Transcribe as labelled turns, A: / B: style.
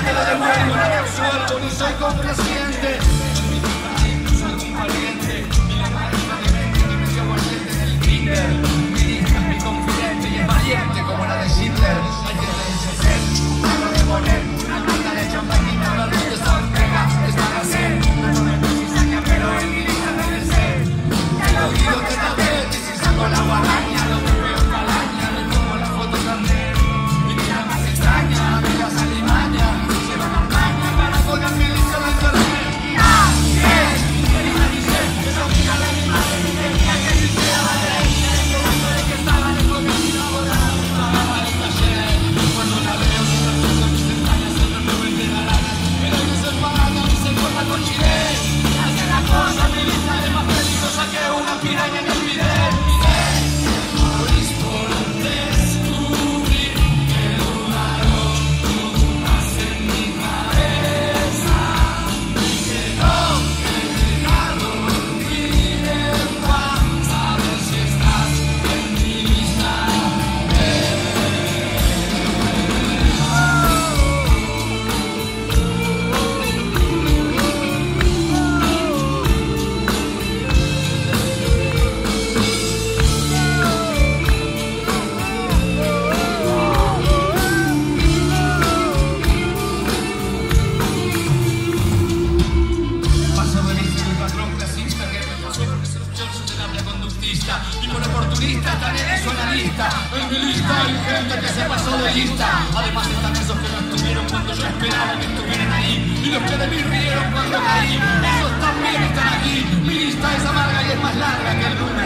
A: Cátedra de muerte, nadie. En mi lista hay gente que se pasó de lista. Además están esos que no estuvieron cuando yo esperaba que estuvieran ahí. Y los que de mí rieron cuando caí. Esos también están aquí. Mi lista es amarga y es más larga que el lunes.